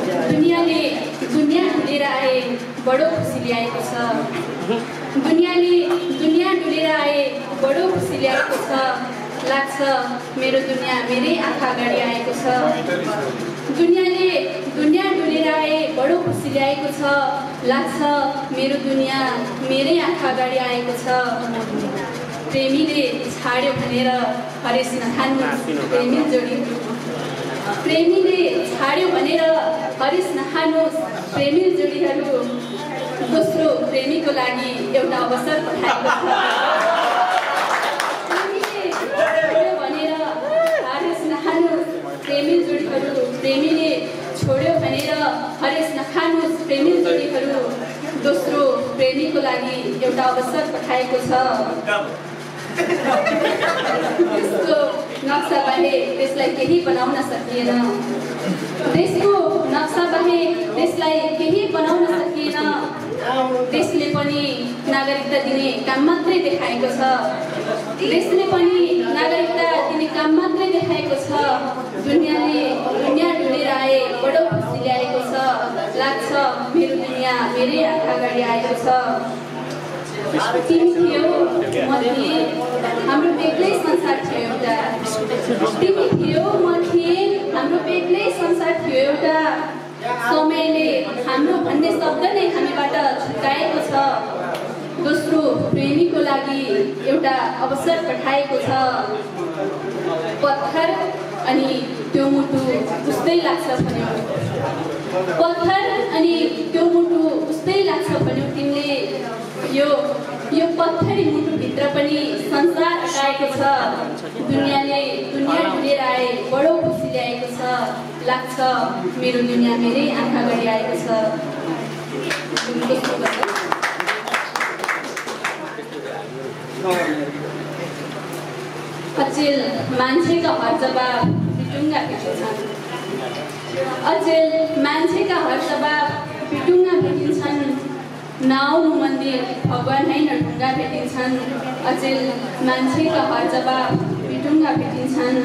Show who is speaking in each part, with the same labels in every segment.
Speaker 1: दुनियाँले दुनियाँ डुलेर आए बडो खुसी ल्याएको छ। दुनियाँले दुनियाँ डुलेर आए बडो खुसी ल्याएको छ लाग्छ मेरो दुनियाँ मेरै आँखा अगाडि आएको छ। दुनियाँले दुनियाँ डुलेर आए बडो खुसी ल्याएको छ लाग्छ मेरो दुनियाँ मेरै आँखा अगाडि आएको छ। प्रेमीले छाड्यो भनेर हरेस नखानु प्रेमी जोडी प्रेमीले छाड्यो भनेर हरिस नखानुहोस् प्रेमी जोडीहरू दोस्रो प्रेमीको लागि एउटा अवसर पठाएको छोड्यो भनेर हरिस नखानुहोस् प्रेमी जोडीहरू प्रेमीले छोड्यो भनेर हरेस नखानुहोस् प्रेमी जोडीहरू दोस्रो प्रेमीको लागि एउटा अवसर पठाएको छ त्यसको नक्सा बाहेक त्यसलाई केही बनाउन सकिएन देशको नक्सा बाहेक त्यसलाई केही बनाउन सकिएन देशले पनि नागरिकता दिने काम मात्रै देखाएको छ देशले पनि नागरिकता दिने काम मात्रै देखाएको छ दुनियाँले दुनियाँ डुलेर आए बडो खुसी ल्याएको छ लाग्छ मेरो दुनियाँ मेरै आँखा अगाडि आएको छ तिमी थियौ म थिएँ हाम्रो बेग्लै संसार थियो एउटा तिमी थियौ म थिएँ हाम्रो बेग्लै संसार थियो एउटा समयले हाम्रो भन्ने शब्द नै हामीबाट छुट्याएको छ दोस्रो प्रेमीको लागि एउटा अवसर पठाएको छ पत्थर अनि त्यो मुटु उस्तै लाग्छ भन्यो पत्थर अनि त्यो मुटु उस्तै लाग्छ भन्यो तिमीले यो यो पत्थरी मुटुभित्र पनि संसार आएको छ। दुनियाँले दुनियाँ डुलेर आए बडो खुसी ल्याएको छ लाग्छ। मेरो दुनियाँ मेरै आँखा अगाडि आएको छ। अचेल मान्छेका हर जवाब भेटिन्छन् अचेल मान्छेका हर जवाब नाउ मन्दिर भगवान् होइन ढुङ्गा भेटिन्छन्। अचेल मान्छेका हर जवाब पिटुङ्गा भेटिन्छन्।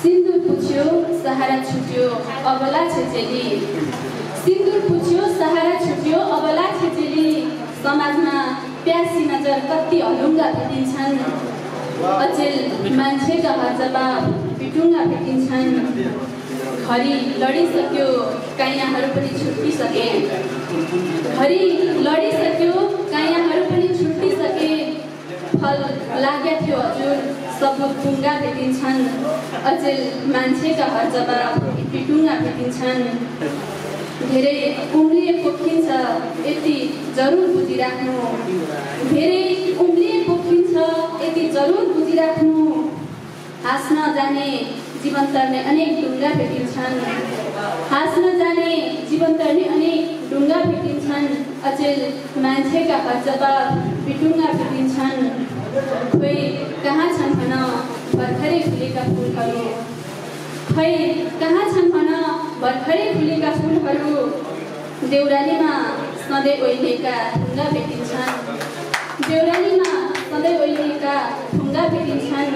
Speaker 1: सिन्दुर पुछ्यो सहारा छुट्यो अबला छेचेली सिन्दुर पुछ्यो सहारा छुट्यो अबला छेचेली समाजमा प्यासी नजर कति हलुङ्गा भेटिन्छन्। अचेल मान्छेका हर जवाब पिटुङ्गा भेटिन्छन्। घरि लडिसक्यो कैयाहरू पनि छुट्टिसके। घरि लडिसक्यो कैयाहरू पनि छुट्टिसके। फल लाग्या थियो हजुर सब टुङ्गा भेटिन्छन्। अचेल मान्छेका हर जवाब पिटुङ्गा भेटिन्छन्। धेरै उम्लिए पोखिन्छ यति जरुर बुझिराख्नु। धेरै उम्लिए हाँस्न जाने जीवन तर्ने अनेक ढुङ्गा भेटिन्छन्। हाँस्न जाने जीवन तर्ने अनेक ढुङ्गा भेटिन्छन्। अचेल मान्छेका हर जवाब पिटुङ्गा भेटिन्छन्। खोइ कहाँ छन् भन भर्खरै फुलेका फुलहरू? खै कहाँ छन् भन भर्खरै फुलेका फुलहरू? देउरालीमा सधैँ ओइलेका ढुङ्गा भेटिन्छन्। देउरालीमा सधैँ ओइलेका ढुङ्गा भेटिन्छन्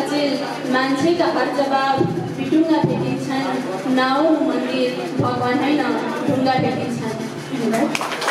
Speaker 1: अचेल मान्छेका हर जवाब पिटुङ्गा भेटिन्छन् नाउ मन्दिर भगवान् होइन ढुङ्गा भेटिन्छन्